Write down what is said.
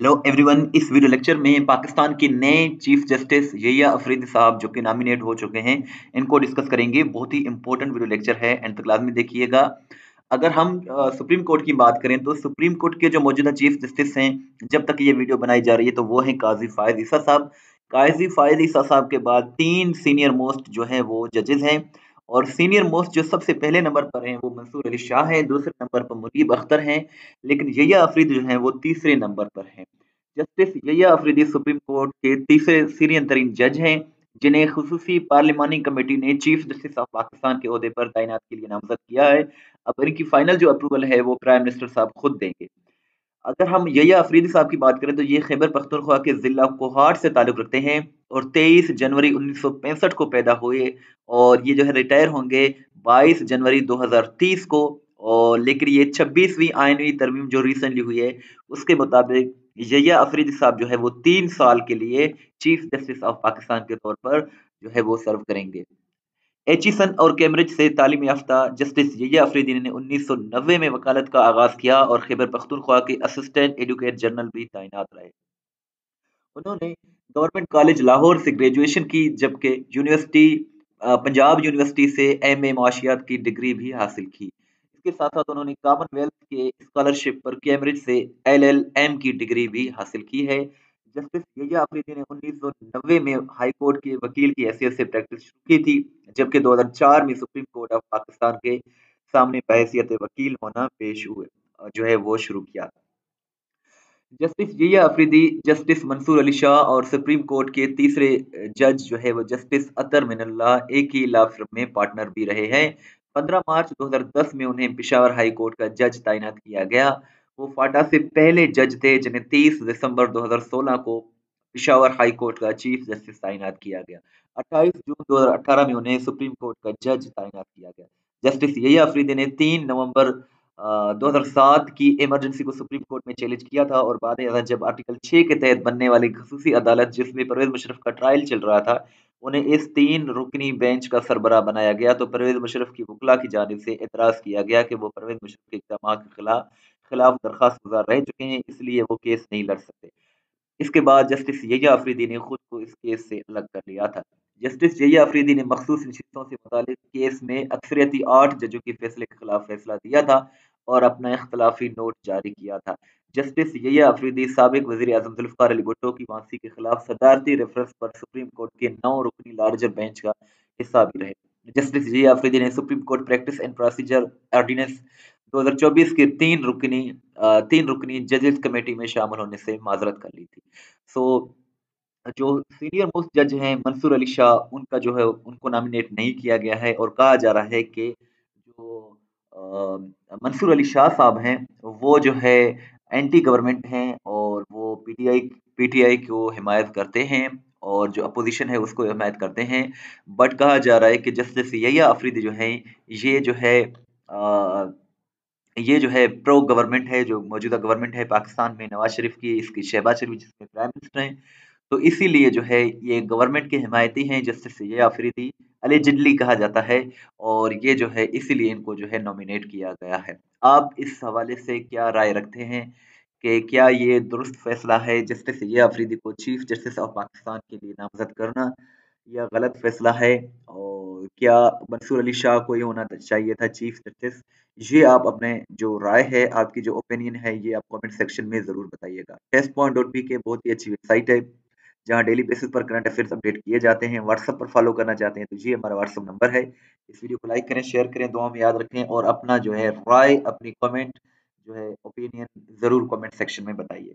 Hello everyone इस video lecture में पाकिस्तान के नए चीफ जस्टिस यहिया अफरीदी साहब, जो कि नॉमिनेट हो चुके हैं, इनको डिस्कस करेंगे। बहुत ही इंपॉर्टेंट वीडियो लेक्चर है एंड तक लाजमी देखिएगा। अगर हम सुप्रीम कोर्ट की बात करें तो सुप्रीम कोर्ट के जो मौजूदा चीफ जस्टिस हैं, जब तक ये वीडियो बनाई जा रही है तो वो हैं काजी फायद ईसा साहब। काजी फायद ईसा साहब के बाद तीन सीनियर मोस्ट जो हैं, वो जजेज हैं। और सीनियर मोस्ट जो सबसे पहले नंबर पर हैं वो मंसूर अली शाह हैं, दूसरे नंबर पर मुनीब अख्तर हैं, लेकिन यया अफरीदी जो हैं वो तीसरे नंबर पर हैं। Justice Yahya Afridi supreme court के तीसरे सीनियर तरीन जज हैं, जिन्हें खसूसी पार्लिमानी कमेटी ने चीफ जस्टिस ऑफ़ पाकिस्तान के अहदे पर तैनात के लिए नामजद किया है। अब इनकी फाइनल जो अप्रूवल है वो प्राइम मिनिस्टर साहब खुद देंगे। अगर हम यया अफरीदी साहब की बात करें तो ये खैबर पख्तूनख्वा के ज़िला कोहाट से ताल्लुक़ रखते हैं। और 23 जनवरी 1965 को पैदा हुए और ये जो है रिटायर होंगे 22 जनवरी 2030 को और लेकिन ये छब्बीसवीं आइनवी तरमीम जो रिसेंटली हुई है, उसके मुताबिक यया अफरीदी साहब जो है वो तीन साल के लिए चीफ जस्टिस ऑफ़ पाकिस्तान के तौर पर जो है वो सर्व करेंगे। एचिसन और कैम्ब्रिज से तालीम याफ्ता जस्टिस यया अफरीदी ने उन्नीस सौ नब्बे में वकालत का आगाज़ किया और खैबर पख्तूनख्वा के असिस्टेंट एडवोकेट जनरल भी तैनात रहे। उन्होंने गवर्नमेंट कॉलेज लाहौर से ग्रेजुएशन की, जबकि यूनिवर्सिटी पंजाब यूनिवर्सिटी से एम ए माशियात की डिग्री भी हासिल की। इसके साथ साथ उन्होंने कॉमनवेल्थ के स्कॉलरशिप पर कैम्ब्रिज से एल एल एम की डिग्री भी हासिल की है। जस्टिस यया अफरीदी ने उन्नीस सौ नब्बे में हाई कोर्ट के वकील की हैसियत से प्रैक्टिस शुरू की थी, जबकि 2004 में सुप्रीम कोर्ट ऑफ़ पाकिस्तान के सामने बहसीत वकील होना पेश हुए, जो है वो शुरू किया जस्टिस यया अफरीदी, जस्टिस मंसूर अली शाह और सुप्रीम कोर्ट के तीसरे जज जो है वो जस्टिस अतर मिनल्ला एक ही लॉ फर्म में पार्टनर भी रहे हैं। 15 मार्च 2010 में उन्हें पिशावर हाई कोर्ट का जज तैनात किया गया। वो फाटा से पहले जज थे, जिन्हें 30 दिसंबर 2016 को पिशावर हाई कोर्ट का चीफ जस्टिस तैनात किया गया। 28 जून 2018 में उन्हें सुप्रीम कोर्ट का जज तैनात किया गया। जस्टिस यहिया अफरीदी ने 3 नवंबर 2007 की इमरजेंसी को सुप्रीम कोर्ट में चैलेंज किया था और बाद में जब आर्टिकल 6 के तहत बनने वाली खसूसी अदालत, जिसमें परवेज मुशरफ का ट्रायल चल रहा था, उन्हें इस तीन रुकनी बेंच का सरबरा बनाया गया तो परवेज मुशरफ की वकला की जानब से एतराज़ किया गया कि वो परवेज मुशरफ के इकदाम के खिलाफ खिलाफ दरखास्त गुजार रह चुके हैं, इसलिए वो केस नहीं लड़ सकते इसके बाद जस्टिस यया अफरीदी ने खुद को इस केस से अलग कर लिया था। जस्टिस यया अफरीदी ने मखसूस नशिस्तों से मुतालिक केस में अक्सरियती आठ जजों के फैसले के खिलाफ फैसला दिया था और अपना इख्तलाफी नोट जारी किया था। जस्टिस यया अफरीदी सबक वजी अजम जुल्फ़ार अली भुट्टो की फांसी के खिलाफ सदारती रेफरेंस पर सुप्रीम कोर्ट के नौ रुकनी लार्जर बेंच का हिस्सा भी रहे। जस्टिस यया अफरीदी ने supreme court practice and procedure ordinance 2024 के तीन रुकनी तीन रुकनी जजेस कमेटी में शामिल होने से माजरत कर ली थी। सो, जो सीनियर मोस्ट जज हैं, मंसूर अली शाह, उनका जो है, उनको नॉमिनेट नहीं किया गया है और कहा जा रहा है कि मंसूर अली शाह साहब हैं वो जो है एंटी गवर्नमेंट हैं और वो पीटीआई पीटीआई को हिमायत करते हैं और जो अपोजिशन है उसको हिमायत करते हैं। बट कहा जा रहा है कि जस्टिस यया अफरीदी जो है ये जो है आ, ये जो है प्रो गवर्नमेंट है जो मौजूदा गवर्नमेंट है पाकिस्तान में नवाज़ शरीफ की इसकी शहबाज शरीफ जिसमें प्राइम मिनिस्टर हैं। तो इसीलिए जो है ये गवर्नमेंट के हिमायती हैं जस्टिस ये अफरीदी अलीजिडली कहा जाता है और ये जो है, इसीलिए इनको जो है नॉमिनेट किया गया है। आप इस हवाले से क्या राय रखते हैं कि क्या ये दुरुस्त फैसला है जस्टिस ये अफरीदी को चीफ जस्टिस ऑफ़ पाकिस्तान के लिए नामजद करना यह गलत फैसला है? और क्या मंसूर अली शाह को ये होना चाहिए था चीफ जस्टिस ये आप अपने जो राय है, आपकी जो ओपिनियन है, ये आप कमेंट सेक्शन में ज़रूर बताइएगा। टेस्ट पॉइंट डॉट पी के बहुत ही अच्छी वेबसाइट है। जहाँ डेली बेसिस पर करंट अफेयर्स अपडेट किए जाते हैं व्हाट्सएप पर फॉलो करना चाहते हैं तो ये हमारा व्हाट्सएप नंबर है। इस वीडियो को लाइक करें शेयर करें, दुआ में याद रखें और अपना जो है राय, अपनी कॉमेंट जो है ओपिनियन ज़रूर कॉमेंट सेक्शन में बताइए।